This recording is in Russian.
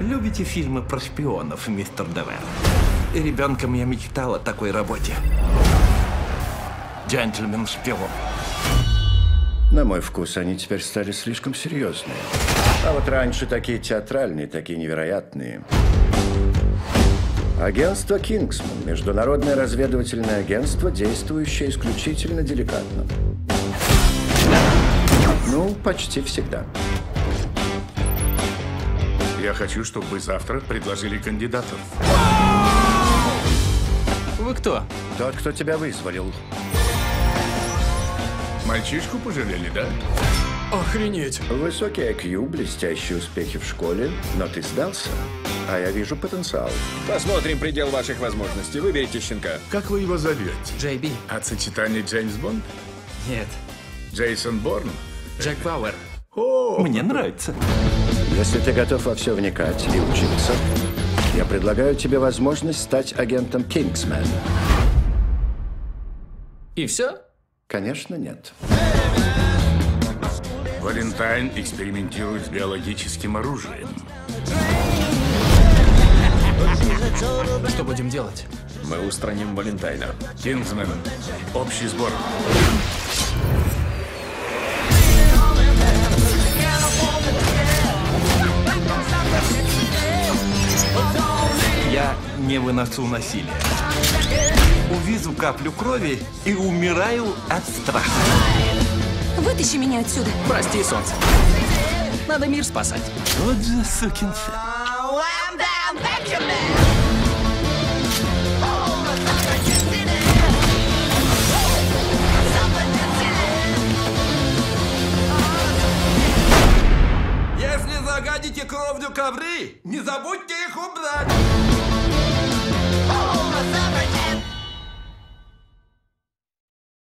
Любите фильмы про шпионов, мистер Девер? И ребенком я мечтал о такой работе. Джентльмен-шпион. На мой вкус, они теперь стали слишком серьезные. А вот раньше такие театральные, такие невероятные. Агентство «Кингсман» – международное разведывательное агентство, действующее исключительно деликатно. Ну, почти всегда. Я хочу, чтобы вы завтра предложили кандидатов. Вы кто? Тот, кто тебя вызволил. Мальчишку пожалели, да? Охренеть. Высокий IQ, блестящие успехи в школе, но ты сдался. А я вижу потенциал. Посмотрим предел ваших возможностей. Выберите щенка. Как вы его зовете? Джей Би. От сочетания Джеймс Бонд? Нет. Джейсон Борн? Джек Бауэр. О, Мне нравится. Если ты готов во все вникать и учиться, я предлагаю тебе возможность стать агентом «Кингсмен». И все? Конечно, нет. Валентайн экспериментирует с биологическим оружием. Что будем делать? Мы устраним Валентайна. Кингсмен. Общий сбор. Не выношу насилия. Увижу каплю крови и умираю от страха. Вытащи меня отсюда. Прости, солнце. Надо мир спасать. Вот же сукин сын. Если загадите кровью ковры, не забудьте их убрать.